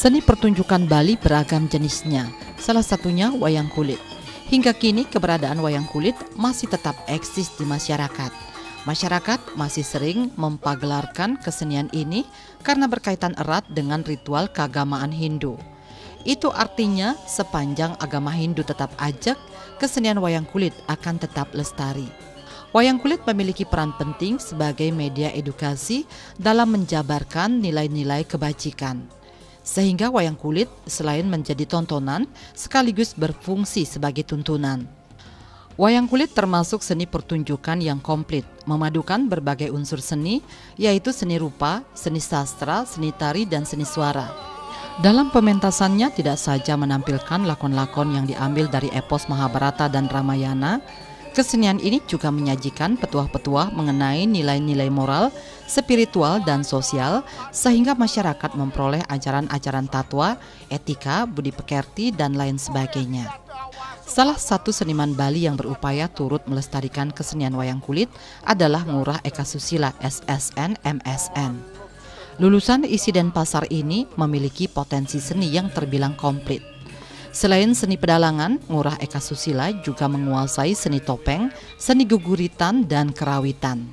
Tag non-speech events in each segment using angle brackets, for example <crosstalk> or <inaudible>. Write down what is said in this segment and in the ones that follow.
Seni pertunjukan Bali beragam jenisnya, salah satunya wayang kulit. Hingga kini keberadaan wayang kulit masih tetap eksis di masyarakat. Masyarakat masih sering mempagelarkan kesenian ini karena berkaitan erat dengan ritual keagamaan Hindu. Itu artinya sepanjang agama Hindu tetap ajak, kesenian wayang kulit akan tetap lestari. Wayang kulit memiliki peran penting sebagai media edukasi dalam menjabarkan nilai-nilai kebajikan sehingga wayang kulit selain menjadi tontonan sekaligus berfungsi sebagai tuntunan. Wayang kulit termasuk seni pertunjukan yang komplit, memadukan berbagai unsur seni, yaitu seni rupa, seni sastra, seni tari, dan seni suara. Dalam pementasannya tidak saja menampilkan lakon-lakon yang diambil dari epos Mahabharata dan Ramayana, Kesenian ini juga menyajikan petuah-petuah mengenai nilai-nilai moral, spiritual, dan sosial, sehingga masyarakat memperoleh ajaran-ajaran tatwa, etika, budi pekerti, dan lain sebagainya. Salah satu seniman Bali yang berupaya turut melestarikan kesenian wayang kulit adalah Ngurah Eka Susila SSN MSN. Lulusan isi dan pasar ini memiliki potensi seni yang terbilang komplit. Selain seni pedalangan, Ngurah Eka Susila juga menguasai seni topeng, seni guguritan, dan kerawitan.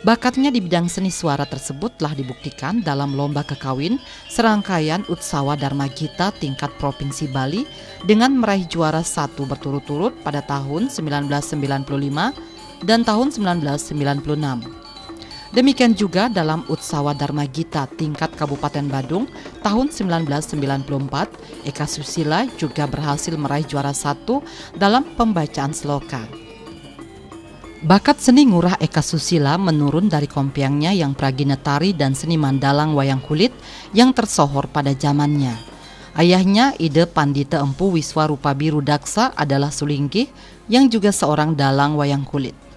Bakatnya di bidang seni suara tersebut telah dibuktikan dalam lomba kekawin serangkaian Utsawa Dharma Gita tingkat Provinsi Bali dengan meraih juara satu berturut-turut pada tahun 1995 dan tahun 1996. Demikian juga dalam Utsawa Dharma Gita tingkat Kabupaten Badung tahun 1994, Eka Susila juga berhasil meraih juara satu dalam pembacaan sloka. Bakat seni ngurah Eka Susila menurun dari kompiangnya yang praginetari dan seni mandalang wayang kulit yang tersohor pada zamannya. Ayahnya Ide Pandita Empu Wiswarupa Biru Daksa adalah sulingkih yang juga seorang dalang wayang kulit.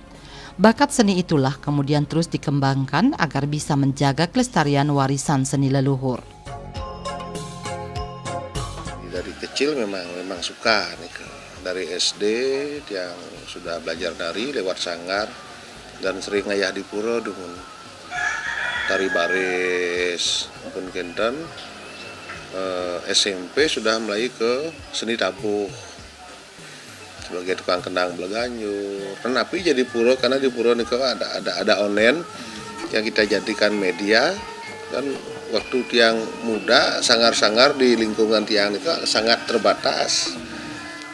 Bakat seni itulah kemudian terus dikembangkan agar bisa menjaga kelestarian warisan seni leluhur. Dari kecil memang memang suka nih dari SD yang sudah belajar dari lewat sanggar dan sering ayah di pura dengan tari baris pun kenten eh, SMP sudah mulai ke seni tabuh sebagai tukang kendang Belaganyu. Kenapa jadi pura? Karena di pura ini ada ada ada onen yang kita jadikan media dan waktu tiang muda sangar-sangar di lingkungan tiang itu sangat terbatas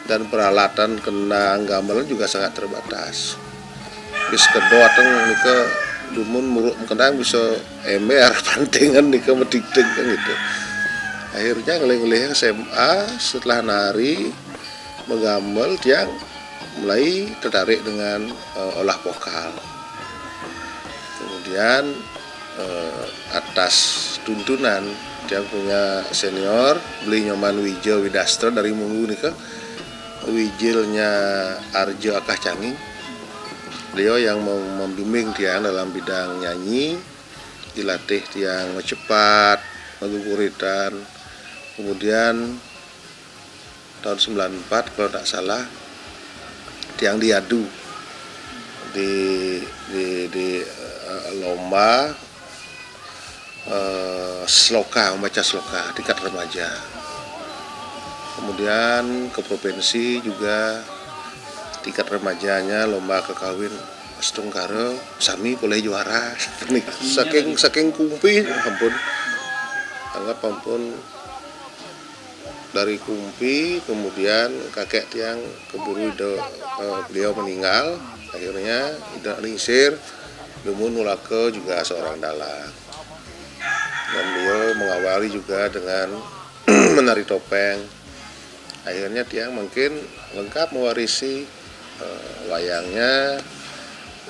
dan peralatan kendang gamelan juga sangat terbatas. Bis kedua teng ke dumun muruk kendang bisa ember <laughs> pantingan nih ke medik kan gitu. Akhirnya ngelih-ngelih SMA setelah nari menggamel dia mulai tertarik dengan uh, olah vokal. Kemudian uh, atas tuntunan dia punya senior beli nyoman Wijo Widastra dari Munggu nih ke Wijilnya Arjo Akah Canging beliau yang membimbing dia dalam bidang nyanyi dilatih tiang cepat ngeguritan kemudian tahun 94 kalau tidak salah tiang diadu di di, di uh, lomba uh, sloka membaca sloka tingkat remaja. Kemudian ke provinsi juga tingkat remajanya lomba kekawin Astungkara sami boleh juara. <laughs> Saking saking kumpi ampun. Anggap ampun dari Kumpi kemudian kakek tiang keburu uh, beliau meninggal. Akhirnya tidak Ningsir Lumun Mulake juga seorang dalang. Dan beliau mengawali juga dengan <clears throat> menari topeng. Akhirnya tiang mungkin lengkap mewarisi uh, wayangnya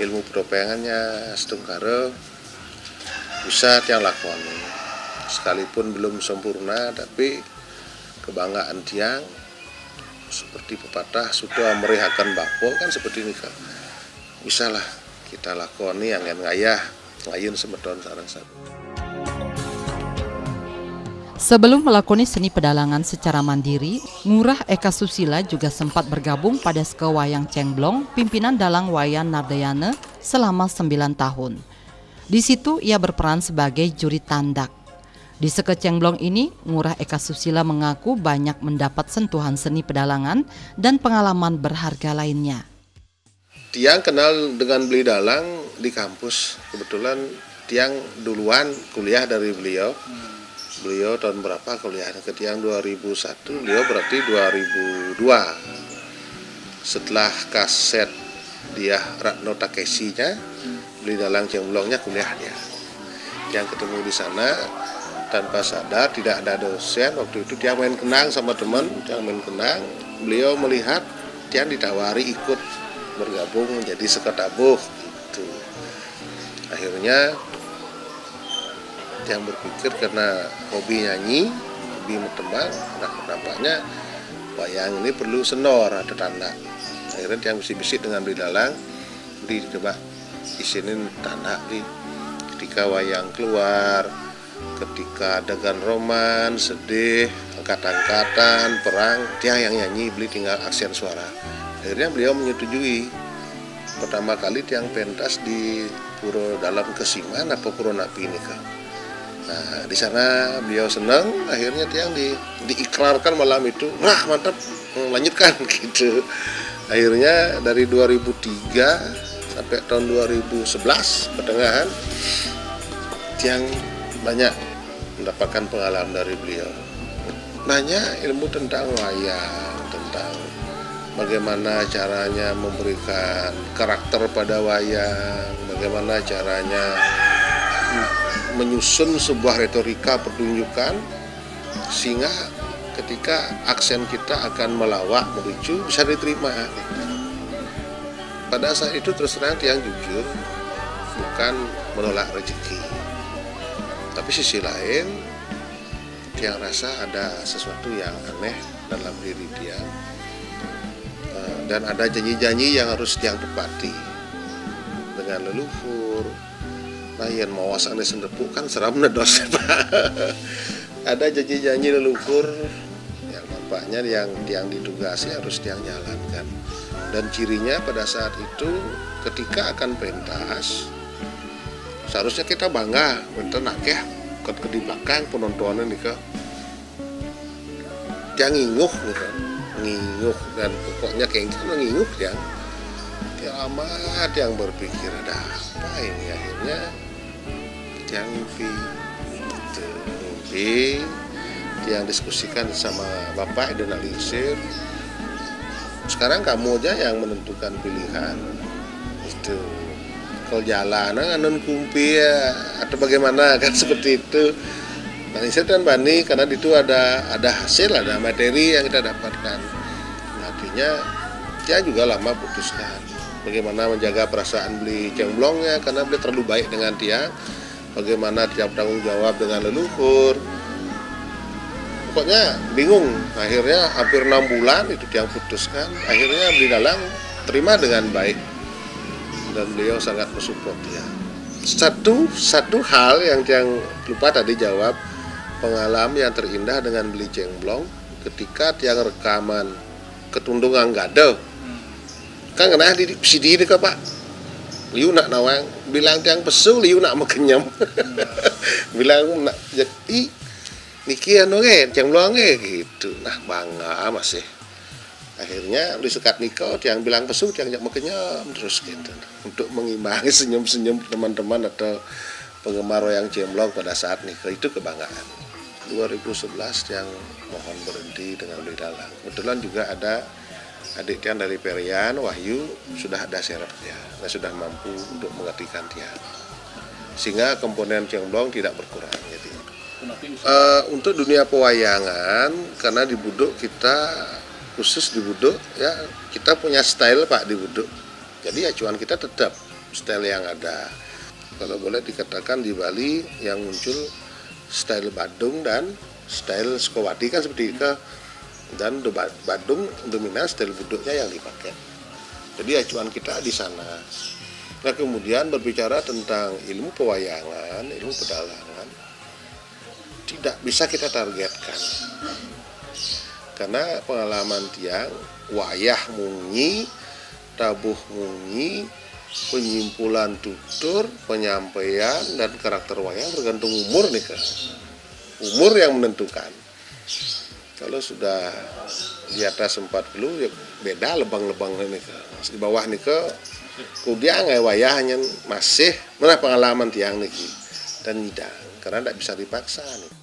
ilmu pertopengannya setungkara bisa tiang lakoni. Sekalipun belum sempurna tapi kebanggaan tiang seperti pepatah sudah merihakan bapo kan seperti ini kan bisalah kita lakoni yang ngayah ngayun semedon sarang satu Sebelum melakoni seni pedalangan secara mandiri, Ngurah Eka Susila juga sempat bergabung pada Sekewayang Cengblong, pimpinan dalang Wayan Nardayana selama 9 tahun. Di situ ia berperan sebagai juri tandak. Di Sekecengblong ini, Ngurah Eka Susila mengaku banyak mendapat sentuhan seni pedalangan dan pengalaman berharga lainnya. Tiang kenal dengan beli dalang di kampus. Kebetulan Tiang duluan kuliah dari beliau. Beliau tahun berapa kuliah? Ke Tiang 2001, beliau berarti 2002. Setelah kaset dia Ratno Takeshi-nya, beli dalang Cengblongnya kuliah dia. Yang ketemu di sana, tanpa sadar tidak ada dosen. Waktu itu dia main kenang sama teman dia main kenang. Beliau melihat dia ditawari ikut bergabung menjadi seketabuh itu akhirnya yang berpikir karena hobi nyanyi hobi teman nah nampaknya wayang ini perlu senor ada tanda. Akhirnya dia bisik-bisik dengan beli dalang di coba isinin tanda di ketika wayang keluar ketika adegan roman, sedih, angkat-angkatan, perang, dia yang nyanyi, beli tinggal aksen suara. Akhirnya beliau menyetujui. Pertama kali tiang pentas di Puro dalam Kesiman apa Puro Napi ini kan. Nah, di sana beliau senang, akhirnya tiang di, diikrarkan malam itu, wah mantap, lanjutkan <laughs> gitu. Akhirnya dari 2003 sampai tahun 2011 pertengahan tiang banyak mendapatkan pengalaman dari beliau. Banyak ilmu tentang wayang tentang bagaimana caranya memberikan karakter pada wayang bagaimana caranya menyusun sebuah retorika pertunjukan sehingga ketika aksen kita akan melawak melucu bisa diterima. Pada saat itu terus terang yang jujur bukan menolak rezeki tapi sisi lain dia rasa ada sesuatu yang aneh dalam diri dia. Eh, dan ada janji-janji yang harus dia tepati dengan leluhur layan mau aneh sendepu kan seram <laughs> nedos ada janji-janji leluhur yang nampaknya yang yang ditugasi harus dia jalankan. Dan cirinya pada saat itu ketika akan pentas seharusnya kita bangga. Bentar nak ya ke, ke di belakang penontonnya nih kak dia nginguh nih kan. Nginguh dan pokoknya kayak gitu nginguh yang dia amat yang berpikir ada apa ini? Akhirnya dia mimpi. Gitu, mimpi yang diskusikan sama bapak dan alisir. Sekarang kamu aja yang menentukan pilihan. Itu kalau jalan. Anun kumpi ya. Atau bagaimana? <laughs> Kan seperti itu. Nah saya dan Bani karena itu ada ada hasil ada materi yang kita dapatkan. Artinya dia juga lama putuskan. Bagaimana menjaga perasaan beli cemblongnya karena beliau terlalu baik dengan dia. Bagaimana dia bertanggung jawab dengan leluhur. Pokoknya bingung. Akhirnya hampir enam bulan itu dia putuskan. Akhirnya beli dalang terima dengan baik dan beliau sangat mensupport ya. Satu satu hal yang yang lupa tadi jawab pengalaman yang terindah dengan beli cengblong ketika tiang rekaman ketundungan gado kan kena di CD ini pak. Liu nak nawang bilang tiang pesu liu nak makenyam <laughs> bilang nak jadi niki anu ge cengblong gitu. Nah bangga masih akhirnya di sekat nikah yang bilang pesu yang mau kenyam terus gitu. Untuk mengimbangi <laughs> senyum-senyum teman-teman atau penggemar yang cemlong pada saat nikah itu kebanggaan. 2011 yang mohon berhenti dengan beli dalang. Kebetulan juga ada adik Tian dari Perian Wahyu sudah ada serapnya dan sudah mampu untuk mengertikan dia. Sehingga komponen cemlong tidak berkurang jadi uh, untuk dunia pewayangan karena di Buduk kita khusus di Buduk ya kita punya style Pak di Buduk jadi acuan kita tetap style yang ada. Kalau boleh dikatakan di Bali yang muncul style Badung dan style Skowati kan seperti itu. Dan Badung dominan style Buduknya yang dipakai. Jadi acuan kita di sana. Nah kemudian berbicara tentang ilmu pewayangan ilmu pedalangan tidak bisa kita targetkan karena pengalaman tiang wayah mungi tabuh mungi penyimpulan tutur penyampaian dan karakter wayang tergantung umur nih kan umur yang menentukan. Kalau sudah di atas 40 ya beda lebang-lebang ini ke di bawah nih ke nggak wayahnya masih mana pengalaman tiang niki dan tidak karena tidak bisa dipaksa nih.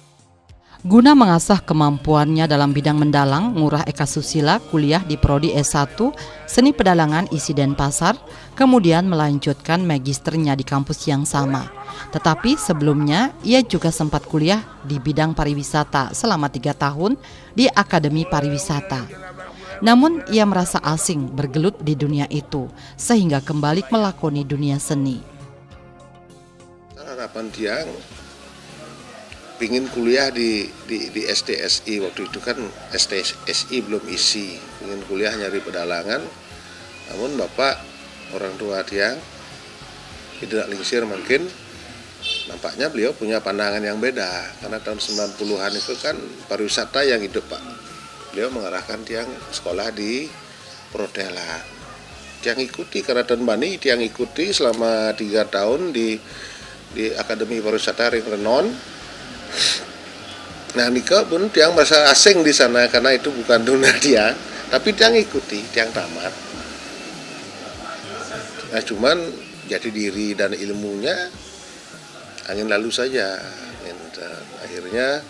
Guna mengasah kemampuannya dalam bidang mendalang, Ngurah Eka Susila kuliah di Prodi S1 Seni Pedalangan Isi Denpasar, kemudian melanjutkan magisternya di kampus yang sama. Tetapi sebelumnya, ia juga sempat kuliah di bidang pariwisata selama tiga tahun di Akademi Pariwisata. Namun, ia merasa asing bergelut di dunia itu, sehingga kembali melakoni dunia seni. Harapan Tiang pingin kuliah di, di, di STSI waktu itu kan STSI belum isi. Ingin kuliah nyari pedalangan. Namun bapak orang tua tiang tidak lingsir mungkin nampaknya beliau punya pandangan yang beda. Karena tahun 90-an itu kan pariwisata yang hidup pak. Beliau mengarahkan tiang sekolah di Prodela. Tiang ikuti tahun Bani tiang ikuti selama tiga tahun di di Akademi Pariwisata Ring Renon Nah Nika pun tiang merasa asing di sana karena itu bukan dunia dia, tapi tiang ikuti, tiang tamat. Nah cuman jadi diri dan ilmunya angin lalu saja. Dan akhirnya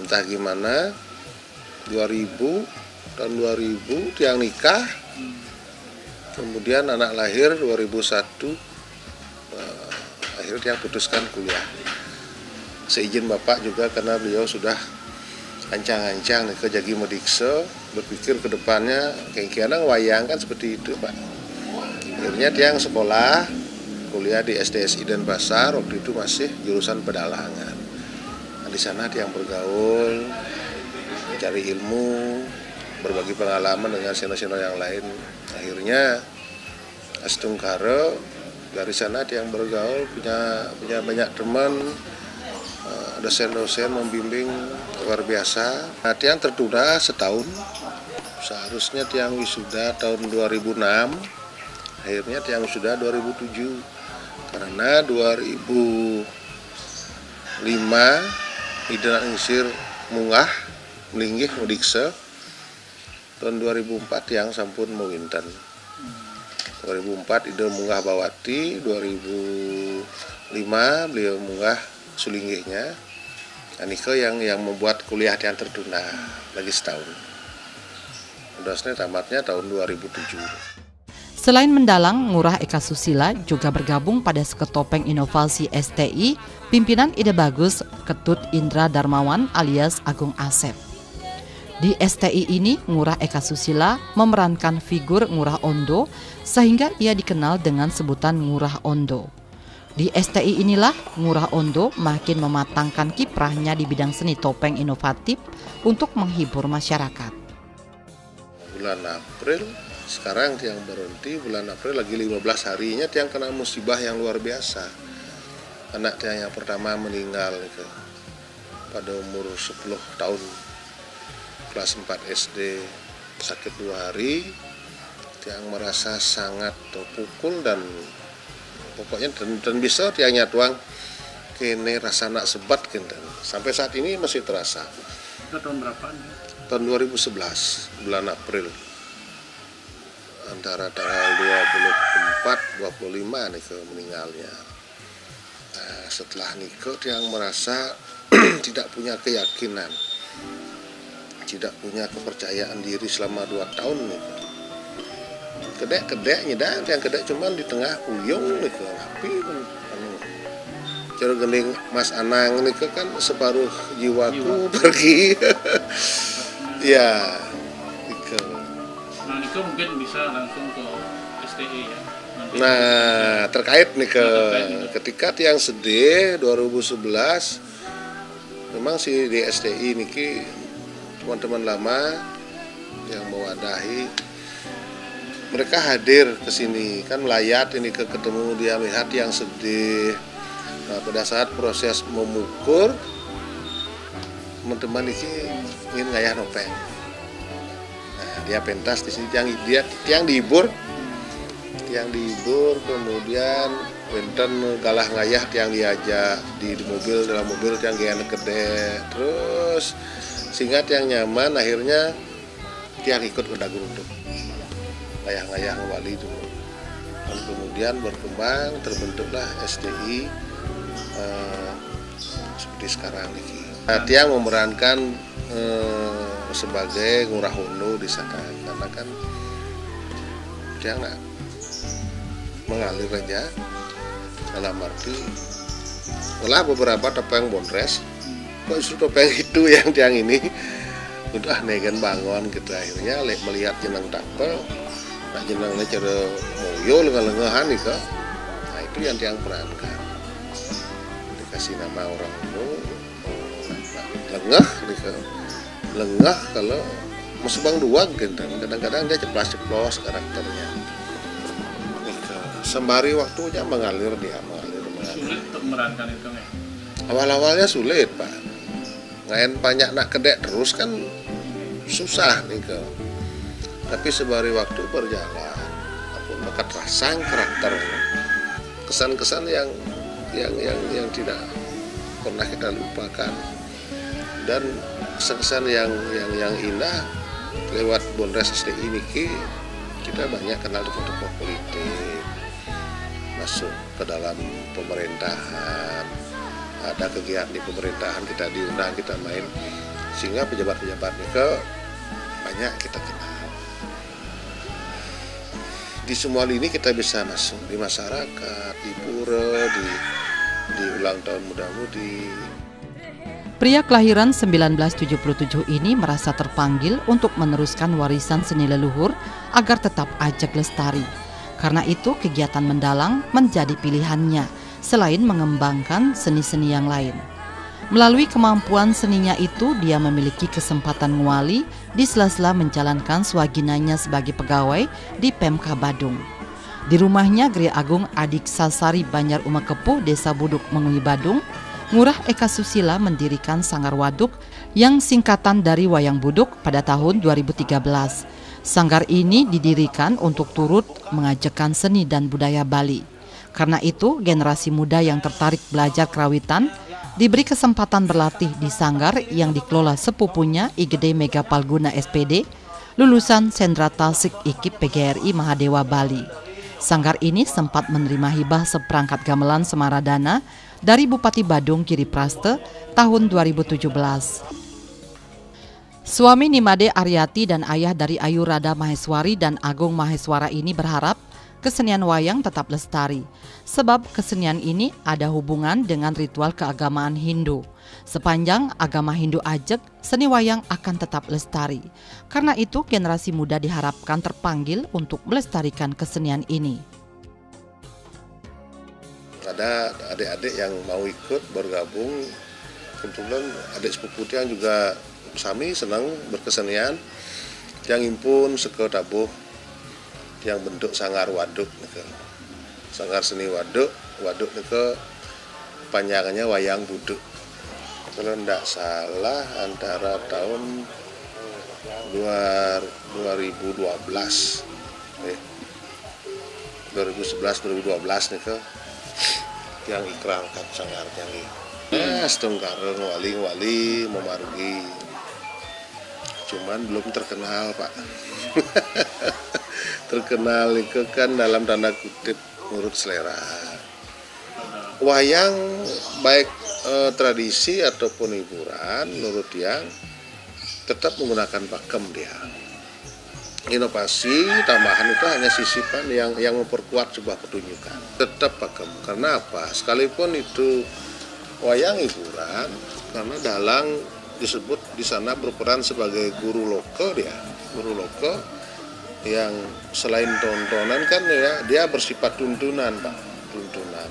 entah gimana 2000 tahun 2000 tiang nikah kemudian anak lahir 2001 akhirnya tiang putuskan kuliah seizin bapak juga karena beliau sudah ancang-ancang ke Jagi Medikse berpikir ke depannya kayak kiana wayang kan seperti itu pak. Akhirnya dia yang sekolah kuliah di SDSI dan Pasar waktu itu masih jurusan pedalangan nah, di sana dia yang bergaul mencari ilmu berbagi pengalaman dengan senior-senior yang lain. Akhirnya Astung Karo dari sana dia yang bergaul punya punya banyak teman dosen-dosen membimbing luar biasa. Latihan tertunda setahun. Seharusnya tiang wisuda tahun 2006, akhirnya tiang wisuda 2007. Karena 2005 Idana Insir Mungah melinggih mudikse tahun 2004 yang sampun mewinten 2004 ide munggah bawati 2005 beliau munggah sulinggihnya Aniko yang yang membuat kuliah yang tertunda lagi setahun. Udahnya tamatnya tahun 2007. Selain mendalang, Ngurah Eka Susila juga bergabung pada Seketopeng Inovasi STI, pimpinan Ide Bagus Ketut Indra Darmawan alias Agung Asep. Di STI ini, Ngurah Eka Susila memerankan figur Ngurah Ondo sehingga ia dikenal dengan sebutan Ngurah Ondo. Di STI inilah Ngurah Ondo makin mematangkan kiprahnya di bidang seni topeng inovatif untuk menghibur masyarakat. Bulan April, sekarang yang berhenti bulan April lagi 15 harinya tiang kena musibah yang luar biasa. Anak tiang yang pertama meninggal itu pada umur 10 tahun kelas 4 SD sakit dua hari tiang merasa sangat terpukul dan pokoknya dan, dan bisa tiangnya tuang kini rasa nak sebat kinten. Sampai saat ini masih terasa. Itu tahun berapa tahun 2011 bulan April. Antara tanggal 24 25 nih ke meninggalnya. Nah, setelah nikah yang merasa <clears throat> tidak punya keyakinan tidak punya kepercayaan diri selama dua tahun nih kedek kedek nyedang yang kedek cuman di tengah puyung nih ke api anu cara gening Mas Anang nih ke kan separuh jiwaku Jiwa. pergi <laughs> ya Ike. nah Niko mungkin bisa langsung ke STI ya Nanti nah terkait nih ke ketika tiang sedih 2011 memang si di STI niki teman-teman lama yang mewadahi mereka hadir ke sini kan melayat ini ke ketemu dia melihat yang sedih. Nah, pada saat proses memukur teman-teman ini ingin ngayah nopeng. Nah, dia pentas di sini. Tiang dia tiang dihibur tiang dihibur kemudian Benten galah ngayah tiang diajak di, di mobil dalam mobil tiang gaya gede. Terus sehingga tiang nyaman akhirnya tiang ikut ke dagu untuk ngayah-ngayah kembali dulu dan kemudian berkembang terbentuklah SDI eh, seperti sekarang ini. Nah, tiang memerankan eh, sebagai ngurah hulu di sana. Karena kan tiang nggak mengalir aja. Dalam arti malah beberapa topeng bonres kok justru topeng <laughs> itu yang tiang ini? Udah negen bangun gitu. Akhirnya melihat jenang tapel nah jenangnya cara moyo lengah-lengahan nih kok nah itu yang tiang perankan dikasih nama orang itu lengah nih kok lengah kalau bang dua gitu kadang-kadang dia ceplas-ceplos karakternya. Sembari waktunya mengalir dia mengalir, mengalir. sulit untuk memerankan itu nih awal-awalnya sulit pak. Ngain banyak nak kedek terus kan susah nih ke tapi sembari waktu berjalan aku maka rasang karakter kesan-kesan yang yang yang yang tidak pernah kita lupakan. Dan kesan-kesan yang yang yang indah lewat Bonres SDI ini kita banyak kenal tokoh-tokoh politik. Masuk ke dalam pemerintahan. Ada kegiatan di pemerintahan kita diundang kita main. Sehingga pejabat-pejabatnya ke banyak kita kenal di semua ini kita bisa masuk di masyarakat di pura di di ulang tahun muda-mudi Pria kelahiran 1977 ini merasa terpanggil untuk meneruskan warisan seni leluhur agar tetap ajak lestari. Karena itu kegiatan mendalang menjadi pilihannya selain mengembangkan seni-seni yang lain. Melalui kemampuan seninya itu, dia memiliki kesempatan nguali di sela-sela menjalankan swaginanya sebagai pegawai di Pemka Badung. Di rumahnya Gri Agung Adik Sasari Banjar Umakepuh, Desa Buduk Mengui Badung, Ngurah Eka Susila mendirikan Sanggar Waduk yang singkatan dari Wayang Buduk pada tahun 2013. Sanggar ini didirikan untuk turut mengajarkan seni dan budaya Bali. Karena itu, generasi muda yang tertarik belajar kerawitan diberi kesempatan berlatih di sanggar yang dikelola sepupunya Igede Mega Palguna SPD, lulusan Sendra Tasik IKIP PGRI Mahadewa Bali. Sanggar ini sempat menerima hibah seperangkat gamelan Semaradana dari Bupati Badung Kiri Praste tahun 2017. Suami Nimade Aryati dan ayah dari Ayu Rada Maheswari dan Agung Maheswara ini berharap kesenian wayang tetap lestari. Sebab kesenian ini ada hubungan dengan ritual keagamaan Hindu. Sepanjang agama Hindu ajak, seni wayang akan tetap lestari. Karena itu generasi muda diharapkan terpanggil untuk melestarikan kesenian ini ada adik-adik yang mau ikut bergabung kebetulan adik sepupu yang juga sami senang berkesenian yang impun seke tabuh yang bentuk sangar waduk nika. sangar seni waduk waduk nika panjangannya wayang buduk. Kalau tidak salah antara tahun 2012 eh, 2011 2012 nih yang ikram kat sangar yang eh setengkareng wali-wali memarugi. Cuman belum terkenal pak <laughs> terkenal itu kan dalam tanda kutip menurut selera. Wayang baik eh, tradisi ataupun hiburan menurut yang tetap menggunakan pakem dia. Inovasi tambahan itu hanya sisipan yang yang memperkuat sebuah pertunjukan. Tetap pakem. Karena apa? Sekalipun itu wayang hiburan karena dalang disebut di sana berperan sebagai guru lokal dia. Guru lokal yang selain tontonan kan ya dia bersifat tuntunan pak. Tuntunan.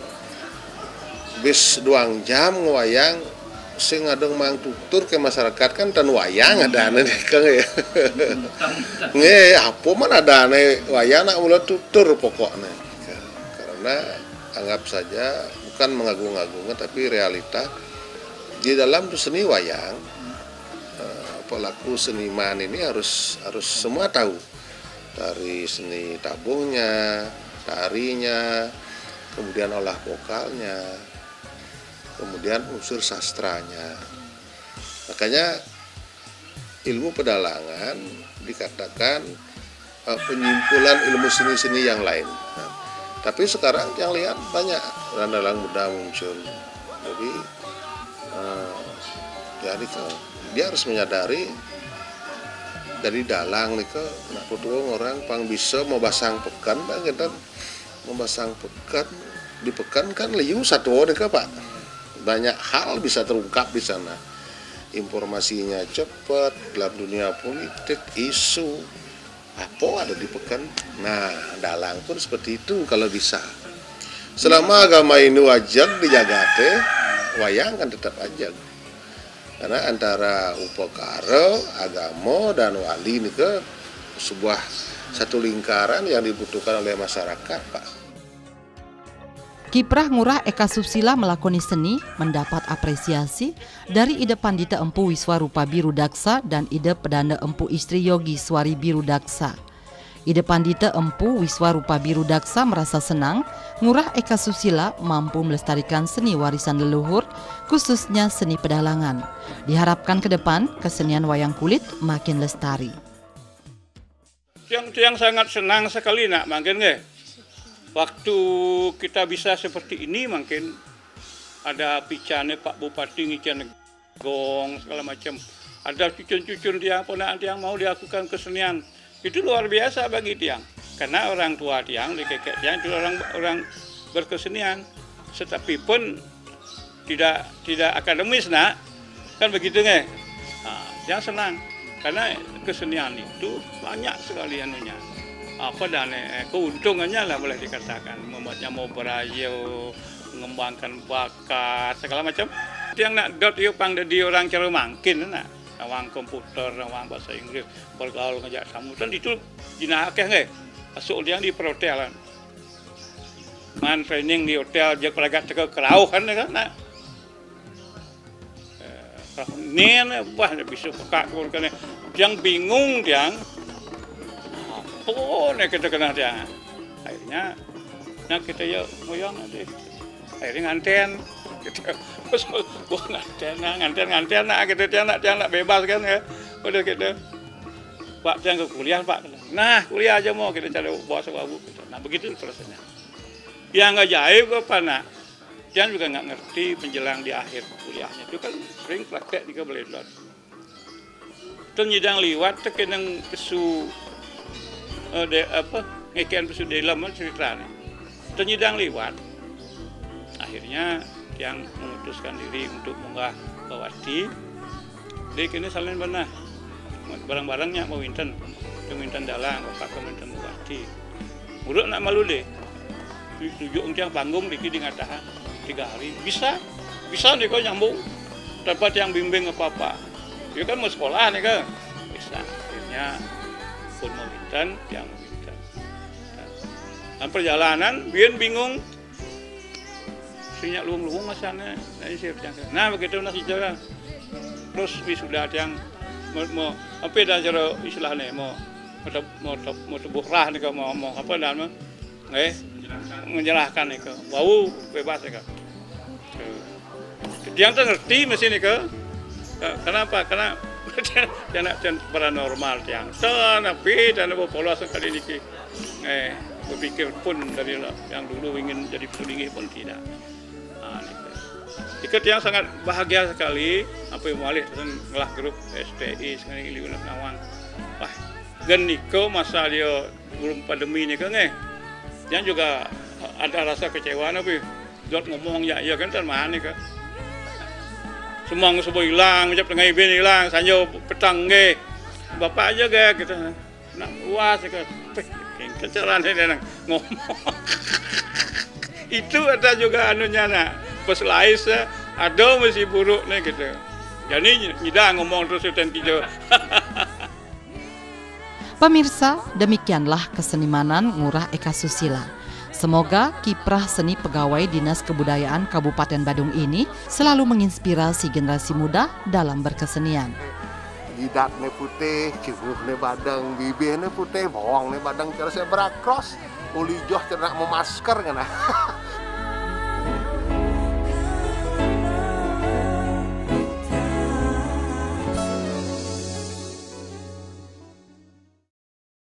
Bis duang jam wayang sing adeng mang tutur ke masyarakat kan tan wayang ada ane kang ya. <laughs> Nge apa mana ada ane wayang nak mulai tutur pokoknya. Karena anggap saja bukan mengagung-agungkan tapi realita di dalam seni wayang eh, pelaku seniman ini harus harus semua tahu dari seni tabungnya tarinya kemudian olah vokalnya, kemudian unsur sastranya. Makanya ilmu pedalangan dikatakan uh, penyimpulan ilmu seni-seni yang lain. Tapi sekarang yang lihat banyak dalang muda muncul. Jadi uh, jadi dia harus menyadari dari dalang nih ke nak orang pang bisa mau basang pekan bang kita mau basang pekan di pekan kan liu satu orang ke pak. Banyak hal bisa terungkap di sana. Informasinya cepat dalam dunia politik isu apa ada di pekan. Nah dalang pun seperti itu kalau bisa. Selama agama ini wajar dijaga teh wayang kan tetap aja karena antara upokaro, agama dan wali ini ke sebuah satu lingkaran yang dibutuhkan oleh masyarakat, Pak. Kiprah Ngurah Eka Susila melakoni seni mendapat apresiasi dari ide Pandita Empu Wiswarupa Biru Daksa dan ide Pedanda Empu Istri Yogi Swari Biru Daksa. Ide Pandita Empu Wiswarupa Biru Daksa merasa senang Ngurah Eka Susila mampu melestarikan seni warisan leluhur, khususnya seni pedalangan. Diharapkan ke depan, kesenian wayang kulit makin lestari. Yang sangat senang sekali nak makin nggak? Waktu kita bisa seperti ini makin ada picane Pak Bupati ngican gong segala macam. Ada cucun-cucun dia ponaan yang mau dilakukan kesenian itu luar biasa bagi tiang karena orang tua tiang di kekek tiang itu orang orang berkesenian. Tetapi pun tidak tidak akademis nak. Kan begitu nggak nah, yang senang. Karena kesenian itu banyak sekali anunya. Apa dan eh, keuntungannya lah boleh dikatakan. Membuatnya mau berayu mengembangkan bakat segala macam. Yang nak dot yuk pang di orang cara mangkin nak. Awang komputer, awang bahasa Inggris, bergaul ngajak tamu. Dan itu jinakeh nggak? Masuk dia di perhotelan. Man training di hotel, dia pelagat ke kerau kan kan? Nah. Nen, wah bisa pekak kan. Yang bingung dia, apa nih kita kena dia. Akhirnya, nah kita ya moyang nanti. Akhirnya nganten, gitu. Terus gua nganten, nganten, nganten, nak gitu, dia nak, dia nak bebas kan ya. Udah gitu. Pak jangan ke kuliah Pak. Nah kuliah aja mau kita cari sebuah buku. Nah begitu prosesnya. Yang nggak jahit apa nak? Jangan juga nggak ngerti menjelang di akhir kuliahnya itu kan sering praktek luar. Terus nyidang liwat tekenang kesu uh, de, apa ngekian kesu dalam cerita nih. Terus nyidang liwat akhirnya yang memutuskan diri untuk menggah bawati dia kini salin benar barang-barangnya mau winten winten dalang bapak ke winten bawati urut nak malu deh. Tujuh uncang panggung diki di ngatahan tiga hari. Bisa bisa nih kok nyambung. Dapat yang bimbing apa apa dia kan mau sekolah nih kan bisa. Akhirnya pun mau winten yang mau winten dan perjalanan biar bingung. Sinyak luung-luung masanya nah begitu nasi cara terus wisuda yang mau, mau apa dah cara istilahnya? Mau mau mau mau tubuh rah nih mau mau apa dan mau eh? Menjelaskan. Nih ke wow bebas nih dia tuh ngerti mesin nih ke kenapa? Karena jangan jangan paranormal yang tapi dan polos kali ini eh berpikir pun dari yang dulu ingin jadi peninggi pun tidak. Ikat yang sangat bahagia sekali apa yang malih dan ngelah grup STI sekarang ini Nawang. Wah, gen niko masa dia belum pandemi ini kan eh. Yang juga ada rasa kecewa tapi Jod ngomong ya iya kan dan mana kan. Semua semua hilang, macam tengah ibin hilang, sanjo petang ge. Bapak aja ge kita nak luas kan. Keceran ini ngomong. <laughs> Itu ada juga anunya nak peselais ada masih buruk nih gitu. Jadi nyida ngomong terus dan kijo. <laughs> Pemirsa, demikianlah kesenimanan Ngurah Eka Susila. Semoga kiprah seni pegawai Dinas Kebudayaan Kabupaten Badung ini selalu menginspirasi generasi muda dalam berkesenian. Jidat ne putih, ne badang, bibir ne putih, ne badang cara saya berakros, ulijoh cernak memasker kan <laughs>